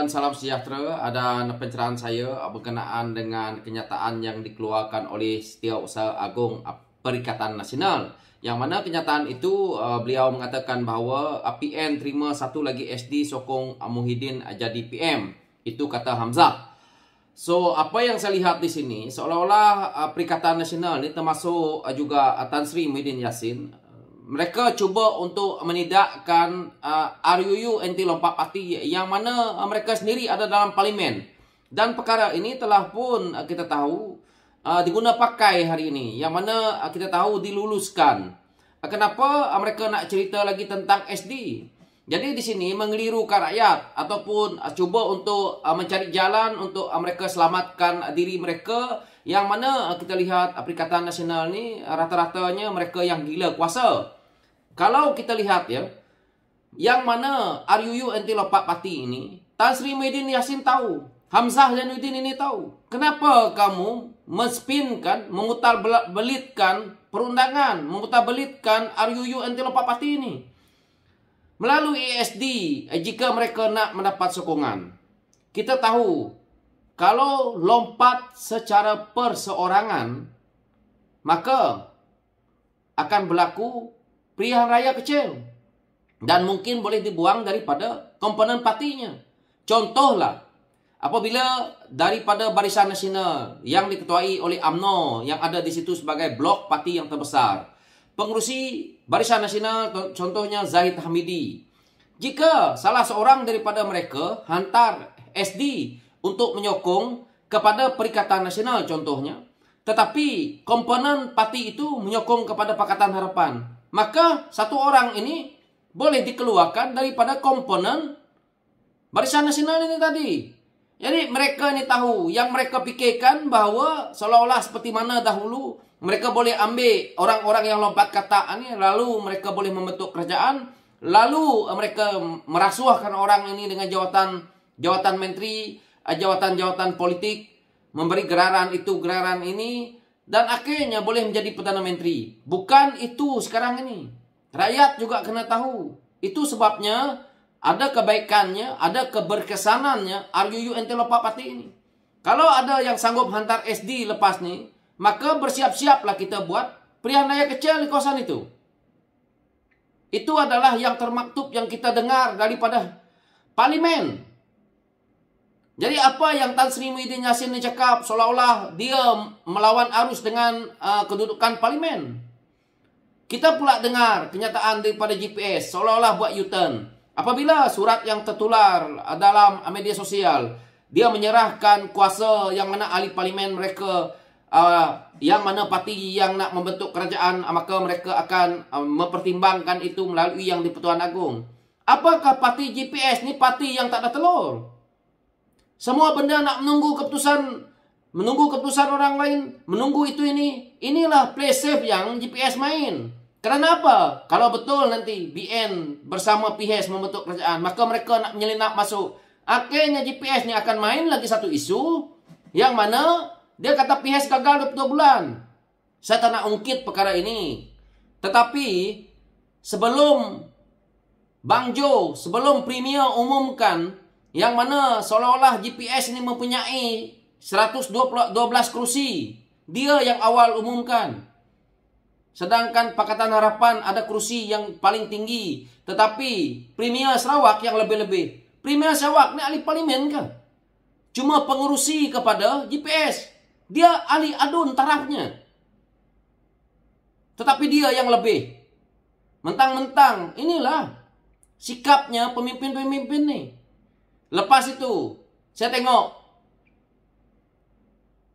dan salam sejahtera. Ada pencerahan saya berkenaan dengan kenyataan yang dikeluarkan oleh Setiausaha Agung Perikatan Nasional. Yang mana kenyataan itu uh, beliau mengatakan bahawa PN terima satu lagi SD sokong Muhyiddin jadi PM. Itu kata Hamzah. So apa yang saya lihat di sini seolah-olah uh, Perikatan Nasional ni termasuk juga Tan Sri Muhyiddin Yassin mereka cuba untuk menidakkan uh, RUU anti lompat parti yang mana uh, mereka sendiri ada dalam parlimen. Dan perkara ini telah pun uh, kita tahu uh, diguna pakai hari ini. Yang mana uh, kita tahu diluluskan. Uh, kenapa uh, mereka nak cerita lagi tentang SD jadi di sini mengelirukan rakyat ataupun uh, cuba untuk uh, mencari jalan untuk uh, mereka selamatkan uh, diri mereka. Yang mana uh, kita lihat uh, Perikatan Nasional ni uh, rata-ratanya mereka yang gila kuasa kalau kita lihat ya, yang mana RUU anti lompat parti ini, Tan Sri Muhyiddin Yassin tahu. Hamzah Zainuddin ini tahu. Kenapa kamu menspinkan, memutar belitkan perundangan, memutar belitkan RUU anti lompat parti ini? Melalui ESD, jika mereka nak mendapat sokongan. Kita tahu, kalau lompat secara perseorangan, maka akan berlaku pilihan raya kecil. Dan mungkin boleh dibuang daripada komponen partinya. Contohlah, apabila daripada Barisan Nasional yang diketuai oleh AMNO yang ada di situ sebagai blok parti yang terbesar, pengurusi Barisan Nasional contohnya Zahid Hamidi, jika salah seorang daripada mereka hantar SD untuk menyokong kepada Perikatan Nasional contohnya, tetapi komponen parti itu menyokong kepada Pakatan Harapan, maka satu orang ini boleh dikeluarkan daripada komponen barisan nasional ini tadi. Jadi mereka ini tahu yang mereka fikirkan bahawa seolah-olah seperti mana dahulu mereka boleh ambil orang-orang yang lompat kata ini lalu mereka boleh membentuk kerajaan lalu mereka merasuahkan orang ini dengan jawatan jawatan menteri jawatan-jawatan politik memberi geraran itu geraran ini dan akhirnya boleh menjadi Perdana Menteri. Bukan itu sekarang ini. Rakyat juga kena tahu. Itu sebabnya ada kebaikannya, ada keberkesanannya RUU anti lompat parti ini. Kalau ada yang sanggup hantar SD lepas ni, maka bersiap-siaplah kita buat pilihan raya kecil di kawasan itu. Itu adalah yang termaktub yang kita dengar daripada parlimen. Jadi apa yang Tan Sri Muhyiddin Yassin ni cakap seolah-olah dia melawan arus dengan uh, kedudukan parlimen. Kita pula dengar kenyataan daripada GPS seolah-olah buat U-turn. Apabila surat yang tertular dalam media sosial, dia menyerahkan kuasa yang mana ahli parlimen mereka uh, yang mana parti yang nak membentuk kerajaan maka mereka akan uh, mempertimbangkan itu melalui yang di Pertuan Agong. Apakah parti GPS ni parti yang tak ada telur? Semua benda nak menunggu keputusan menunggu keputusan orang lain, menunggu itu ini. Inilah play safe yang GPS main. Kerana apa? Kalau betul nanti BN bersama PHS membentuk kerajaan, maka mereka nak menyelinap masuk. Akhirnya GPS ni akan main lagi satu isu yang mana dia kata PHS gagal 22 bulan. Saya tak nak ungkit perkara ini. Tetapi sebelum Bang Jo, sebelum Premier umumkan yang mana seolah-olah GPS ini mempunyai 112 kerusi. Dia yang awal umumkan. Sedangkan Pakatan Harapan ada kerusi yang paling tinggi. Tetapi Premier Sarawak yang lebih-lebih. Premier Sarawak ni ahli parlimen ke? Cuma pengurusi kepada GPS. Dia ahli adun tarafnya. Tetapi dia yang lebih. Mentang-mentang inilah sikapnya pemimpin-pemimpin ni. Lepas itu, saya tengok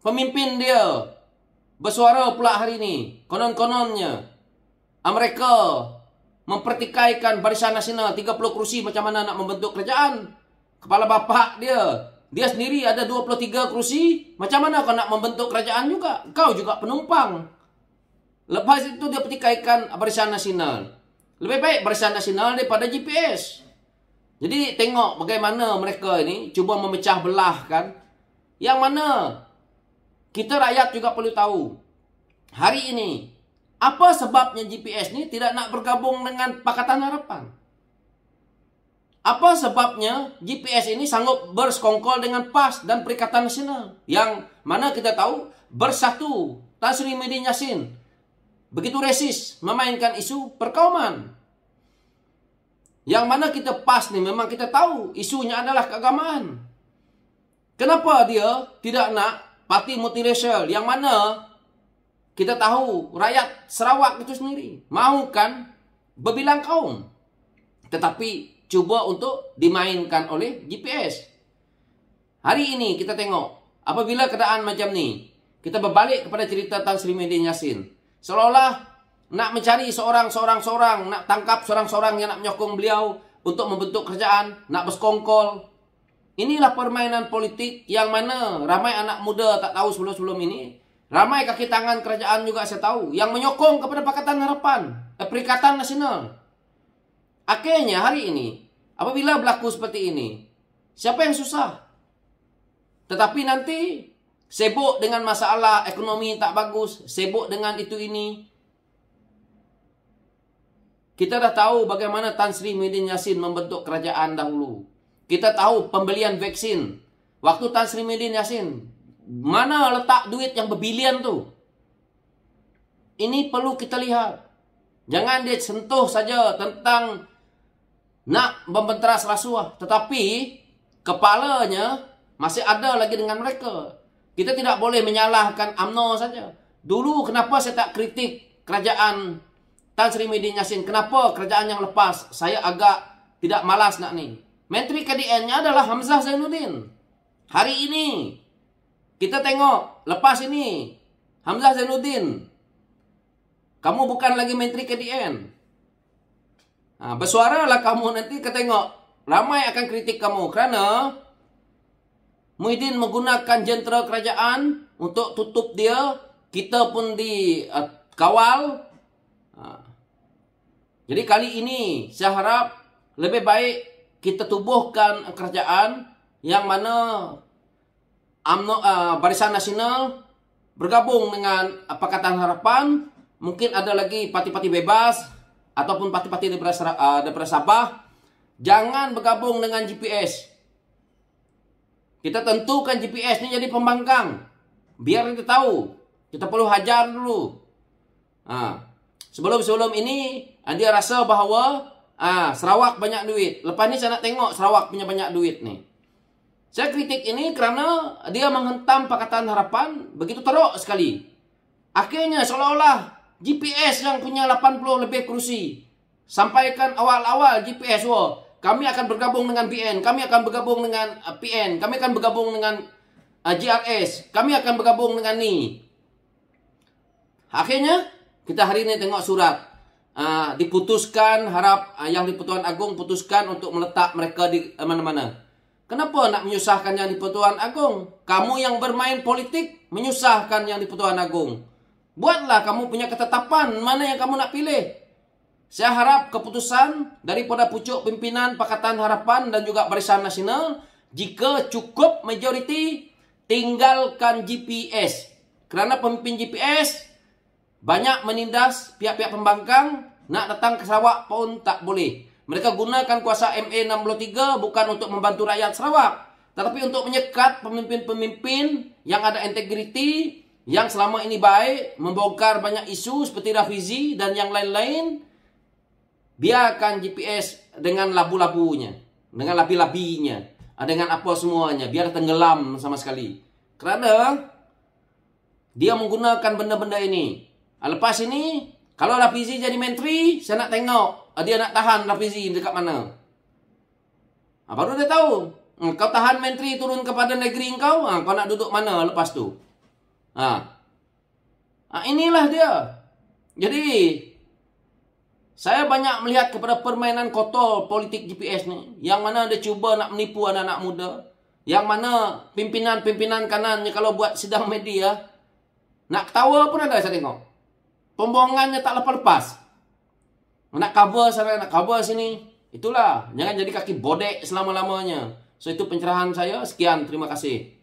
pemimpin dia bersuara pula hari ini. Konon-kononnya, Amerika mempertikaikan Barisan Nasional 30 kerusi macam mana nak membentuk kerajaan. Kepala bapak dia, dia sendiri ada 23 kerusi. Macam mana kau nak membentuk kerajaan juga? Kau juga penumpang. Lepas itu dia pertikaikan Barisan Nasional. Lebih baik Barisan Nasional daripada GPS. Jadi tengok bagaimana mereka ini cuba memecah belah kan. Yang mana kita rakyat juga perlu tahu. Hari ini apa sebabnya GPS ni tidak nak bergabung dengan Pakatan Harapan? Apa sebabnya GPS ini sanggup bersekongkol dengan PAS dan Perikatan Nasional? Yang mana kita tahu bersatu Tan Sri Medin Yassin begitu resis memainkan isu perkauman. Yang mana kita PAS ni memang kita tahu isunya adalah keagamaan. Kenapa dia tidak nak parti multiracial yang mana kita tahu rakyat Sarawak itu sendiri mahukan berbilang kaum. Tetapi cuba untuk dimainkan oleh GPS. Hari ini kita tengok apabila keadaan macam ni, kita berbalik kepada cerita Tan Sri Medin Yassin. Seolah-olah nak mencari seorang-seorang-seorang, nak tangkap seorang-seorang yang nak menyokong beliau untuk membentuk kerajaan, nak bersekongkol. Inilah permainan politik yang mana ramai anak muda tak tahu sebelum-sebelum ini. Ramai kaki tangan kerajaan juga saya tahu yang menyokong kepada Pakatan Harapan, eh, Perikatan Nasional. Akhirnya hari ini, apabila berlaku seperti ini, siapa yang susah? Tetapi nanti sibuk dengan masalah ekonomi tak bagus, sibuk dengan itu ini. Kita dah tahu bagaimana Tan Sri Muhyiddin Yassin membentuk kerajaan dahulu. Kita tahu pembelian vaksin. Waktu Tan Sri Muhyiddin Yassin, mana letak duit yang berbilion tu? Ini perlu kita lihat. Jangan dia sentuh saja tentang nak membenteras rasuah tetapi kepalanya masih ada lagi dengan mereka kita tidak boleh menyalahkan AMNO saja dulu kenapa saya tak kritik kerajaan Tan Sri Muhyiddin Yassin kenapa kerajaan yang lepas saya agak tidak malas nak ni menteri KDN-nya adalah Hamzah Zainuddin hari ini kita tengok lepas ini Hamzah Zainuddin kamu bukan lagi menteri KDN Ha, bersuaralah kamu nanti kita tengok. Ramai akan kritik kamu kerana Muhyiddin menggunakan jentera kerajaan untuk tutup dia. Kita pun di uh, kawal. Ha. Jadi kali ini saya harap lebih baik kita tubuhkan kerajaan yang mana UMNO, uh, Barisan Nasional bergabung dengan Pakatan Harapan. Mungkin ada lagi parti-parti bebas ataupun parti-parti daripada, uh, daripada Sabah jangan bergabung dengan GPS. Kita tentukan GPS ni jadi pembangkang. Biar kita tahu. Kita perlu hajar dulu. Ha. Sebelum-sebelum ini, dia rasa bahawa ha, Sarawak banyak duit. Lepas ni saya nak tengok Sarawak punya banyak duit ni. Saya kritik ini kerana dia menghentam Pakatan Harapan begitu teruk sekali. Akhirnya seolah-olah GPS yang punya 80 lebih kerusi. Sampaikan awal-awal GPS wo. Kami akan bergabung dengan BN, kami akan bergabung dengan uh, PN, kami akan bergabung dengan uh, GRS, kami akan bergabung dengan ni. Akhirnya kita hari ini tengok surat uh, diputuskan harap uh, yang di Pertuan Agung putuskan untuk meletak mereka di uh, mana-mana. Kenapa nak menyusahkan yang di Pertuan Agung? Kamu yang bermain politik menyusahkan yang di Pertuan Agung. Buatlah kamu punya ketetapan mana yang kamu nak pilih. Saya harap keputusan daripada pucuk pimpinan Pakatan Harapan dan juga Barisan Nasional jika cukup majoriti tinggalkan GPS. Kerana pemimpin GPS banyak menindas pihak-pihak pembangkang nak datang ke Sarawak pun tak boleh. Mereka gunakan kuasa MA63 bukan untuk membantu rakyat Sarawak. Tetapi untuk menyekat pemimpin-pemimpin yang ada integriti yang selama ini baik membongkar banyak isu seperti Rafizi dan yang lain-lain biarkan GPS dengan labu-labunya dengan labi-labinya dengan apa semuanya biar tenggelam sama sekali kerana dia menggunakan benda-benda ini lepas ini kalau Rafizi jadi menteri saya nak tengok ah, dia nak tahan Rafizi dekat mana ah, baru dia tahu hmm, kau tahan menteri turun kepada negeri kau kau nak duduk mana lepas tu Ha. ha. inilah dia. Jadi saya banyak melihat kepada permainan kotor politik GPS ni yang mana dia cuba nak menipu anak-anak muda. Yang mana pimpinan-pimpinan kanannya kalau buat sidang media nak ketawa pun ada saya tengok. Pembohongannya tak lepas-lepas. Nak cover sana, nak cover sini. Itulah. Jangan jadi kaki bodek selama-lamanya. So itu pencerahan saya. Sekian. Terima kasih.